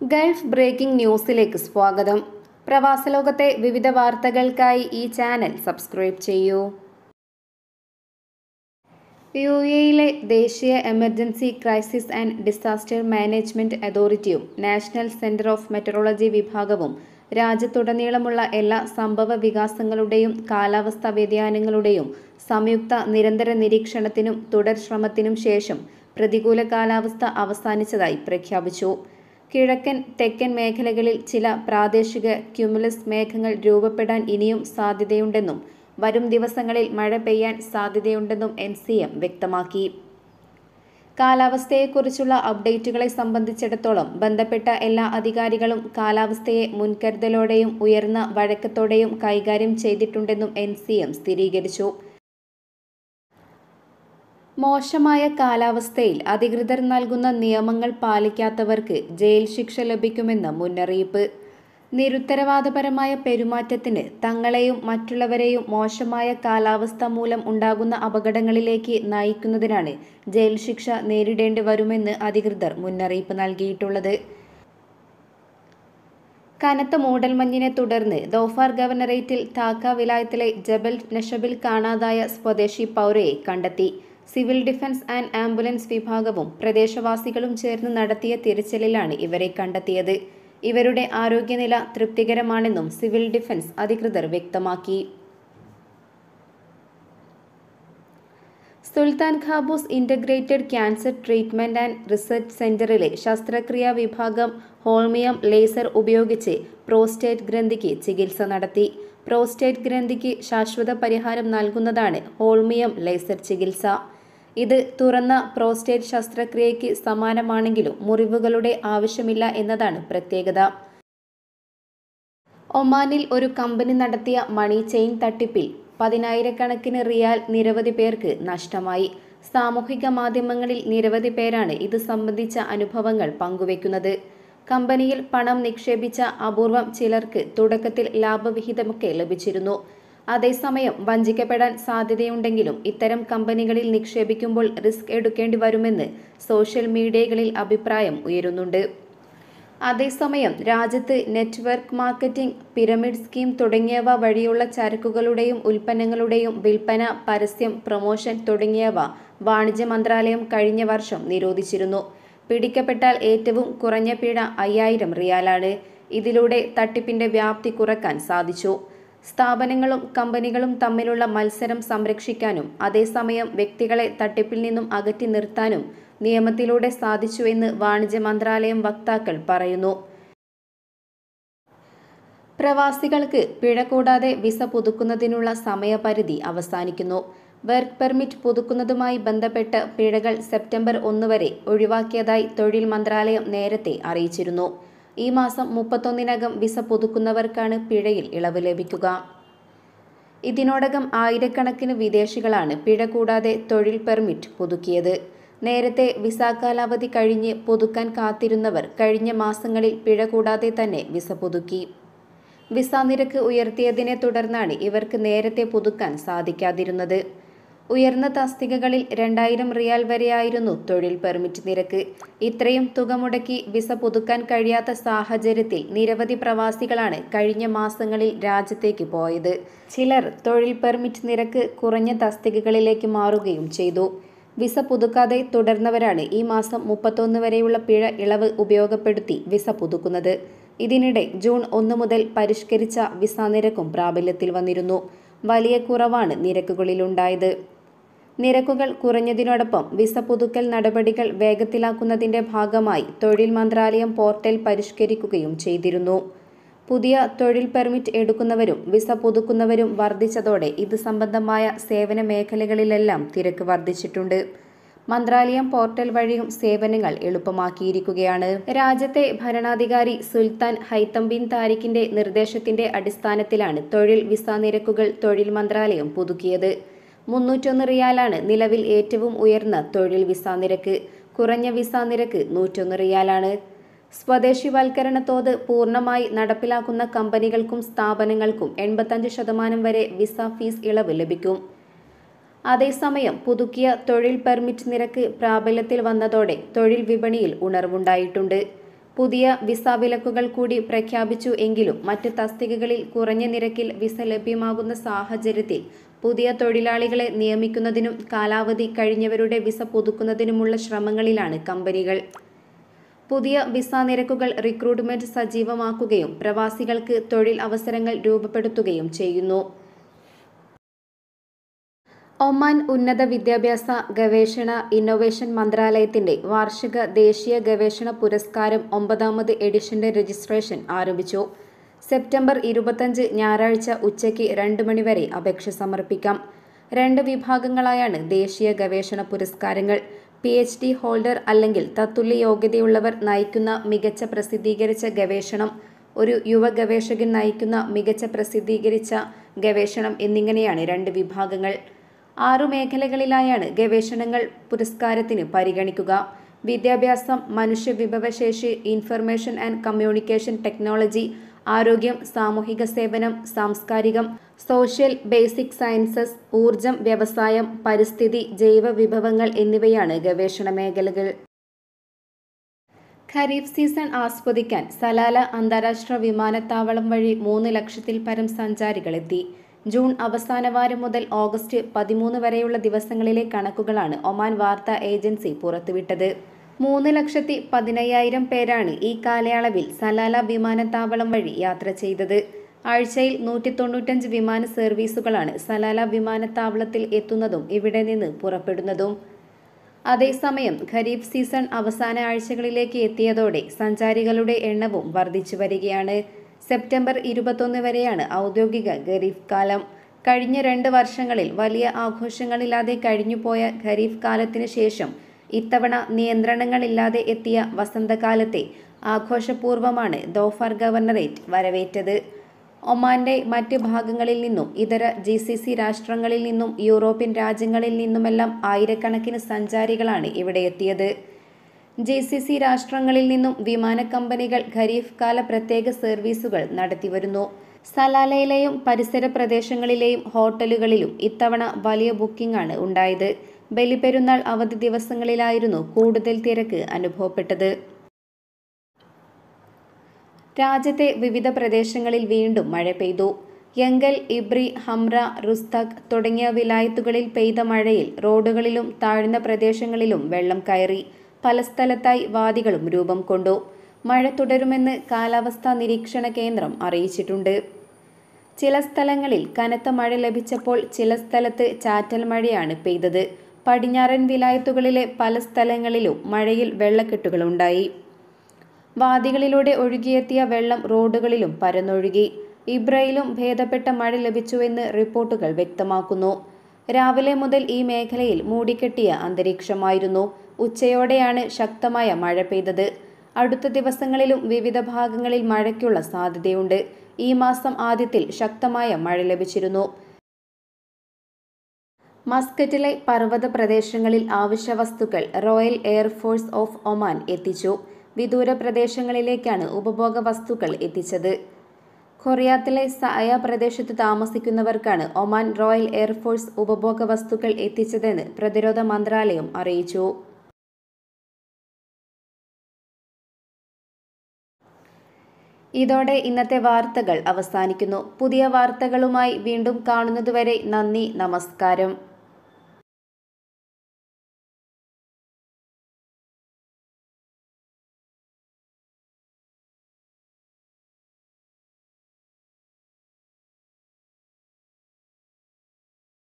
Gulf breaking ന്യൂസിലേക്ക് സ്വാഗതം. പ്രവാസലോകത്തെ വിവിധ വാർത്തകൾക്കായി ഈ ചാനൽ സബ്സ്ക്രൈബ് ചെയ്യൂ. യു എയിലെ ദേശീയ emergency crisis and disaster management അതോറിറ്റിയും നാഷണൽ സെന്റർ ഓഫ് മെറ്ററോളജി വിഭാഗവും രാജ്യത്തുടനീളമുള്ള എല്ലാ സംഭവ വികാസങ്ങളുടെയും കാലാവസ്ഥാ വ്യതിയാനങ്ങളുടെയും സംയുക്ത നിരന്തര നിരീക്ഷണത്തിനും തുടർ ശ്രമത്തിനും ശേഷം പ്രതികൂല കാലാവസ്ഥ അവസാനിച്ചതായി പ്രഖ്യാപിച്ചു. കിഴക്കൻ തെക്കൻ മേഖലകളിൽ ചില പ്രാദേശിക ക്യുമുലസ് മേഘങ്ങൾ രൂപപ്പെടാൻ ഇനിയും സാധ്യതയുണ്ടെന്നും വരും ദിവസങ്ങളിൽ മഴ പെയ്യാൻ സാധ്യതയുണ്ടെന്നും എൻ സി എം വ്യക്തമാക്കി. കാലാവസ്ഥയെക്കുറിച്ചുള്ള അപ്ഡേറ്റുകളെ സംബന്ധിച്ചിടത്തോളം ബന്ധപ്പെട്ട എല്ലാ അധികാരികളും കാലാവസ്ഥയെ മുൻകരുതലോടെയും ഉയർന്ന വഴക്കത്തോടെയും കൈകാര്യം ചെയ്തിട്ടുണ്ടെന്നും എൻ സ്ഥിരീകരിച്ചു. മോശമായ കാലാവസ്ഥയിൽ അധികൃതർ നൽകുന്ന നിയമങ്ങൾ പാലിക്കാത്തവർക്ക് ജയിൽ ശിക്ഷ ലഭിക്കുമെന്ന് മുന്നറിയിപ്പ്. നിരുത്തരവാദപരമായ പെരുമാറ്റത്തിന് തങ്ങളെയും മറ്റുള്ളവരെയും മോശമായ കാലാവസ്ഥ മൂലം ഉണ്ടാകുന്ന അപകടങ്ങളിലേക്ക് നയിക്കുന്നതിനാണ് ജയിൽ ശിക്ഷ നേരിടേണ്ടി വരുമെന്ന് അധികൃതർ മുന്നറിയിപ്പ് നൽകിയിട്ടുള്ളത്. കനത്ത മൂടൽമഞ്ഞിനെ തുടർന്ന് ദോഫാർ ഗവർണറേറ്റിൽ താക്ക വിലായത്തിലെ ജബൽ നഷബിൽ കാണാതായ സ്വദേശി പൗരയെ കണ്ടെത്തി. സിവിൽ ഡിഫൻസ് ആൻഡ് ആംബുലൻസ് വിഭാഗവും പ്രദേശവാസികളും ചേർന്ന് നടത്തിയ തിരച്ചിലിലാണ് ഇവരെ കണ്ടെത്തിയത്. ഇവരുടെ ആരോഗ്യനില തൃപ്തികരമാണെന്നും സിവിൽ ഡിഫൻസ് അധികൃതർ വ്യക്തമാക്കി. Sultan Qaboos integrated cancer treatment and research സെന്ററിലെ ശസ്ത്രക്രിയാ വിഭാഗം ഹോൾമിയം ലേസർ ഉപയോഗിച്ച് പ്രോസ്റ്റേറ്റ് ഗ്രന്ഥിക്ക് ചികിത്സ നടത്തി. പ്രോസ്റ്റേറ്റ് ഗ്രന്ഥിക്ക് ശാശ്വത പരിഹാരം നൽകുന്നതാണ് ഹോൾമിയം ലേസർ ചികിത്സ. ഇത് തുറന്ന പ്രോസ്റ്റേറ്റ് ശസ്ത്രക്രിയയ്ക്ക് സമാനമാണെങ്കിലും മുറിവുകളുടെ ആവശ്യമില്ല എന്നതാണ് പ്രത്യേകത. ഒമാനിൽ ഒരു കമ്പനി നടത്തിയ മണി ചെയിൻ തട്ടിപ്പിൽ പതിനായിരക്കണക്കിന് റിയാൽ നിരവധി പേർക്ക് നഷ്ടമായി. സാമൂഹിക മാധ്യമങ്ങളിൽ നിരവധി പേരാണ് ഇത് സംബന്ധിച്ച അനുഭവങ്ങൾ പങ്കുവെക്കുന്നത്. കമ്പനിയിൽ പണം നിക്ഷേപിച്ച അപൂർവം ചിലർക്ക് തുടക്കത്തിൽ ലാഭവിഹിതമൊക്കെ ലഭിച്ചിരുന്നു. അതേസമയം വഞ്ചിക്കപ്പെടാൻ സാധ്യതയുണ്ടെങ്കിലും ഇത്തരം കമ്പനികളിൽ നിക്ഷേപിക്കുമ്പോൾ റിസ്ക് എടുക്കേണ്ടി വരുമെന്ന് സോഷ്യൽ മീഡിയകളിൽ അഭിപ്രായം ഉയരുന്നുണ്ട്. അതേസമയം രാജ്യത്ത് നെറ്റ്വർക്ക് മാർക്കറ്റിംഗ് പിരമിഡ് സ്കീം തുടങ്ങിയവ വഴിയുള്ള ചരക്കുകളുടെയും ഉൽപ്പന്നങ്ങളുടെയും വിൽപ്പന പരസ്യം പ്രൊമോഷൻ തുടങ്ങിയവ വാണിജ്യ മന്ത്രാലയം കഴിഞ്ഞ വർഷം നിരോധിച്ചിരുന്നു. പിടിക്കപ്പെട്ടാൽ ഏറ്റവും കുറഞ്ഞ പിഴ അയ്യായിരം റിയാലാണ്. ഇതിലൂടെ തട്ടിപ്പിന്റെ വ്യാപ്തി കുറയ്ക്കാൻ സാധിച്ചു. സ്ഥാപനങ്ങളും കമ്പനികളും തമ്മിലുള്ള മത്സരം സംരക്ഷിക്കാനും അതേസമയം വ്യക്തികളെ തട്ടിപ്പിൽ നിന്നും അകറ്റി നിർത്താനും നിയമത്തിലൂടെ സാധിച്ചുവെന്ന് വാണിജ്യ മന്ത്രാലയം വക്താക്കൾ പറയുന്നു. പ്രവാസികൾക്ക് പിഴ കൂടാതെ വിസ പുതുക്കുന്നതിനുള്ള സമയപരിധി അവസാനിക്കുന്നു. വർക്ക് പെർമിറ്റ് പുതുക്കുന്നതുമായി ബന്ധപ്പെട്ട് പിഴകൾ സെപ്റ്റംബർ ഒന്ന് വരെ ഒഴിവാക്കിയതായി തൊഴിൽ മന്ത്രാലയം നേരത്തെ അറിയിച്ചിരുന്നു. ഈ മാസം മുപ്പത്തൊന്നിനകം വിസ പുതുക്കുന്നവർക്കാണ് പിഴയിൽ ഇളവ് ലഭിക്കുക. ഇതിനോടകം ആയിരക്കണക്കിന് വിദേശികളാണ് പിഴ കൂടാതെ തൊഴിൽ പെർമിറ്റ് പുതുക്കിയത്. നേരത്തെ വിസ കാലാവധി കഴിഞ്ഞ് പുതുക്കാൻ കാത്തിരുന്നവർ കഴിഞ്ഞ മാസങ്ങളിൽ പിഴ കൂടാതെ തന്നെ വിസ പുതുക്കി. വിസ നിരക്ക് ഉയർത്തിയതിനെ തുടർന്നാണ് ഇവർക്ക് നേരത്തെ പുതുക്കാൻ സാധിക്കാതിരുന്നത്. ഉയർന്ന തസ്തികകളിൽ രണ്ടായിരം റിയാൽ വരെയായിരുന്നു തൊഴിൽ പെർമിറ്റ് നിരക്ക്. ഇത്രയും തുക മുടക്കി വിസ പുതുക്കാൻ കഴിയാത്ത സാഹചര്യത്തിൽ നിരവധി പ്രവാസികളാണ് കഴിഞ്ഞ മാസങ്ങളിൽ രാജ്യത്തേക്ക് പോയത്. ചിലർ തൊഴിൽ പെർമിറ്റ് നിരക്ക് കുറഞ്ഞ തസ്തികകളിലേക്ക് മാറുകയും ചെയ്തു. വിസ പുതുക്കാതെ തുടർന്നവരാണ് ഈ മാസം മുപ്പത്തൊന്ന് വരെയുള്ള പിഴ ഇളവ് ഉപയോഗപ്പെടുത്തി വിസ പുതുക്കുന്നത്. ഇതിനിടെ ജൂൺ ഒന്ന് മുതൽ പരിഷ്കരിച്ച വിസ നിരക്കും പ്രാബല്യത്തിൽ വന്നിരുന്നു. വലിയ കുറവാണ് നിരക്കുകളിലുണ്ടായത്. നിരക്കുകൾ കുറഞ്ഞതിനോടൊപ്പം വിസ പുതുക്കൽ നടപടികൾ വേഗത്തിലാക്കുന്നതിന്റെ ഭാഗമായി തൊഴിൽ മന്ത്രാലയം പോർട്ടൽ പരിഷ്കരിക്കുകയും ചെയ്തിരുന്നു. പുതിയ തൊഴിൽ പെർമിറ്റ് എടുക്കുന്നവരും വിസ പുതുക്കുന്നവരും വർദ്ധിച്ചതോടെ ഇത് സംബന്ധമായ സേവന മേഖലകളിലെല്ലാം തിരക്ക് വർദ്ധിച്ചിട്ടുണ്ട്. മന്ത്രാലയം പോർട്ടൽ വഴിയും സേവനങ്ങൾ എളുപ്പമാക്കിയിരിക്കുകയാണ്. രാജ്യത്തെ ഭരണാധികാരി സുൽത്താൻ ഹൈത്തം ബിൻ താരിഖിന്റെ നിർദ്ദേശത്തിന്റെ അടിസ്ഥാനത്തിലാണ് തൊഴിൽ വിസ നിരക്കുകൾ തൊഴിൽ മന്ത്രാലയം പുതുക്കിയത്. മുന്നൂറ്റൊന്ന് റിയാലാണ് നിലവിൽ ഏറ്റവും ഉയർന്ന തൊഴിൽ വിസ നിരക്ക്. കുറഞ്ഞ വിസ നിരക്ക് നൂറ്റൊന്ന് റിയാലാണ്. സ്വദേശിവൽക്കരണ തോത് പൂർണമായി നടപ്പിലാക്കുന്ന കമ്പനികൾക്കും സ്ഥാപനങ്ങൾക്കും എൺപത്തഞ്ച് ശതമാനം വരെ വിസ ഫീസ് ഇളവ് ലഭിക്കും. അതേസമയം പുതുക്കിയ തൊഴിൽ പെർമിറ്റ് നിരക്ക് പ്രാബല്യത്തിൽ വന്നതോടെ തൊഴിൽ വിപണിയിൽ ഉണർവുണ്ടായിട്ടുണ്ട്. പുതിയ വിസ വിലക്കുകൾ കൂടി പ്രഖ്യാപിച്ചു എങ്കിലും മറ്റ് തസ്തികകളിൽ കുറഞ്ഞ നിരക്കിൽ വിസ ലഭ്യമാകുന്ന സാഹചര്യത്തിൽ പുതിയ തൊഴിലാളികളെ നിയമിക്കുന്നതിനും കാലാവധി കഴിഞ്ഞവരുടെ വിസ പുതുക്കുന്നതിനുമുള്ള ശ്രമങ്ങളിലാണ് കമ്പനികൾ. പുതിയ വിസ നിരക്കുകൾ റിക്രൂട്ട്മെന്റ് സജീവമാക്കുകയും പ്രവാസികൾക്ക് തൊഴിൽ അവസരങ്ങൾ രൂപപ്പെടുത്തുകയും ചെയ്യുന്നു. ഒമാൻ ഉന്നത വിദ്യാഭ്യാസ ഗവേഷണ ഇന്നൊവേഷൻ മന്ത്രാലയത്തിന്റെ വാർഷിക ദേശീയ ഗവേഷണ പുരസ്കാരം ഒമ്പതാമത് എഡിഷന്റെ രജിസ്ട്രേഷൻ ആരംഭിച്ചു. സെപ്റ്റംബർ ഇരുപത്തഞ്ച് ഞായറാഴ്ച ഉച്ചയ്ക്ക് രണ്ട് മണിവരെ അപേക്ഷ സമർപ്പിക്കാം. രണ്ട് വിഭാഗങ്ങളായാണ് ദേശീയ ഗവേഷണ പുരസ്കാരങ്ങൾ. പി എച്ച് ഡി ഹോൾഡർ അല്ലെങ്കിൽ തത്തുല്യ യോഗ്യതയുള്ളവർ നയിക്കുന്ന മികച്ച പ്രസിദ്ധീകരിച്ച ഗവേഷണം ഒരു യുവ ഗവേഷകൻ നയിക്കുന്ന മികച്ച പ്രസിദ്ധീകരിച്ച ഗവേഷണം എന്നിങ്ങനെയാണ് രണ്ട് വിഭാഗങ്ങൾ. ആറു മേഖലകളിലായാണ് ഗവേഷണങ്ങൾ പുരസ്കാരത്തിന് പരിഗണിക്കുക. വിദ്യാഭ്യാസം മനുഷ്യ വിഭവശേഷി ഇൻഫർമേഷൻ ആൻഡ് കമ്മ്യൂണിക്കേഷൻ ടെക്നോളജി ആരോഗ്യം സാമൂഹിക സേവനം സാംസ്കാരികം സോഷ്യൽ ബേസിക് സയൻസസ് ഊർജം വ്യവസായം പരിസ്ഥിതി ജൈവ വിഭവങ്ങൾ എന്നിവയാണ് ഗവേഷണ മേഖലകൾ. ഖരീഫ് സീസൺ ആസ്വദിക്കാൻ സലാല അന്താരാഷ്ട്ര വിമാനത്താവളം വഴി മൂന്ന് ലക്ഷത്തിൽ പരം സഞ്ചാരികളെത്തി ജൂൺ അവസാന വാരം മുതൽ ഓഗസ്റ്റ് പതിമൂന്ന് വരെയുള്ള ദിവസങ്ങളിലെ കണക്കുകളാണ് ഒമാൻ വാർത്താ ഏജൻസി പുറത്തുവിട്ടത്. മൂന്ന് ലക്ഷത്തി പതിനയ്യായിരം പേരാണ് ഈ കാലയളവിൽ സലാല വിമാനത്താവളം വഴി യാത്ര ചെയ്തത്. ആഴ്ചയിൽ നൂറ്റി തൊണ്ണൂറ്റഞ്ച് വിമാന സർവീസുകളാണ് സലാല വിമാനത്താവളത്തിൽ എത്തുന്നതും ഇവിടെ നിന്ന് പുറപ്പെടുന്നതും. അതേസമയം ഖരീഫ് സീസൺ അവസാന ആഴ്ചകളിലേക്ക് എത്തിയതോടെ സഞ്ചാരികളുടെ എണ്ണവും വർദ്ധിച്ചു വരികയാണ്. സെപ്റ്റംബർ ഇരുപത്തൊന്ന് വരെയാണ് ഔദ്യോഗിക ഖരീഫ് കാലം. കഴിഞ്ഞ രണ്ട് വർഷങ്ങളിൽ വലിയ ആഘോഷങ്ങളില്ലാതെ കഴിഞ്ഞുപോയ ഖരീഫ് കാലത്തിന് ശേഷം ഇത്തവണ നിയന്ത്രണങ്ങളില്ലാതെ എത്തിയ വസന്തകാലത്തെ ആഘോഷപൂർവമാണ് ദോഫർ ഗവർണറേറ്റ് വരവേറ്റത്. ഒമാന്റെ മറ്റ് ഭാഗങ്ങളിൽ നിന്നും ഇതര ജി സി സി രാഷ്ട്രങ്ങളിൽ നിന്നും യൂറോപ്യൻ രാജ്യങ്ങളിൽ നിന്നുമെല്ലാം ആയിരക്കണക്കിന് സഞ്ചാരികളാണ് ഇവിടെ എത്തിയത്. ജി സി സി രാഷ്ട്രങ്ങളിൽ നിന്നും വിമാന കമ്പനികൾ ഖരീഫ് കാല പ്രത്യേക സർവീസുകൾ നടത്തിവരുന്നു. സലാലയിലെയും പരിസര പ്രദേശങ്ങളിലെയും ഹോട്ടലുകളിലും ഇത്തവണ വലിയ ബുക്കിംഗ് ആണ് ഉണ്ടായത്. ബലിപെരുന്നാൾ അവധി ദിവസങ്ങളിലായിരുന്നു കൂടുതൽ തിരക്ക് അനുഭവപ്പെട്ടത്. രാജ്യത്തെ വിവിധ പ്രദേശങ്ങളിൽ വീണ്ടും മഴ പെയ്തു. യങ്കൽ ഇബ്രി ഹംറ റുസ്തഖ് തുടങ്ങിയ വിലായത്തുകളിൽ പെയ്ത മഴയിൽ റോഡുകളിലും താഴ്ന്ന പ്രദേശങ്ങളിലും വെള്ളം കയറി. പല സ്ഥലത്തായി വാദികളും രൂപം കൊണ്ടു. മഴ തുടരുമെന്ന് കാലാവസ്ഥാ നിരീക്ഷണ കേന്ദ്രം അറിയിച്ചിട്ടുണ്ട്. ചില സ്ഥലങ്ങളിൽ കനത്ത മഴ ലഭിച്ചപ്പോൾ ചില സ്ഥലത്ത് ചാറ്റൽ മഴയാണ് പെയ്തത്. പടിഞ്ഞാറൻ വിലായത്തുകളിലെ പല സ്ഥലങ്ങളിലും മഴയിൽ വെള്ളക്കെട്ടുകളുണ്ടായി. വാദികളിലൂടെ ഒഴുകിയെത്തിയ വെള്ളം റോഡുകളിലും പരന്നൊഴുകി. ഇബ്രയിലും ഭേദപ്പെട്ട മഴ ലഭിച്ചുവെന്ന് റിപ്പോർട്ടുകൾ വ്യക്തമാക്കുന്നു. രാവിലെ മുതൽ ഈ മേഖലയിൽ മൂടിക്കെട്ടിയ അന്തരീക്ഷമായിരുന്നു. ഉച്ചയോടെയാണ് ശക്തമായ മഴ പെയ്തത്. അടുത്ത ദിവസങ്ങളിലും വിവിധ ഭാഗങ്ങളിൽ മഴയ്ക്കുള്ള സാധ്യതയുണ്ട്. ഈ മാസം ആദ്യത്തിൽ ശക്തമായ മഴ ലഭിച്ചിരുന്നു. മസ്കറ്റിലെ പർവത പ്രദേശങ്ങളിൽ ആവശ്യവസ്തുക്കൾ royal air force of Oman എത്തിച്ചു. വിദൂര പ്രദേശങ്ങളിലേക്കാണ് ഉപഭോഗ വസ്തുക്കൾ എത്തിച്ചത്. കൊറിയാത്തിലെ സായ പ്രദേശത്ത് താമസിക്കുന്നവർക്കാണ് ഒമാൻ റോയൽ എയർഫോഴ്സ് ഉപഭോഗ വസ്തുക്കൾ എത്തിച്ചതെന്ന് പ്രതിരോധ മന്ത്രാലയം അറിയിച്ചു. ഇതോടെ ഇന്നത്തെ വാർത്തകൾ അവസാനിക്കുന്നു. പുതിയ വാർത്തകളുമായി വീണ്ടും കാണുന്നതുവരെ നന്ദി നമസ്കാരം.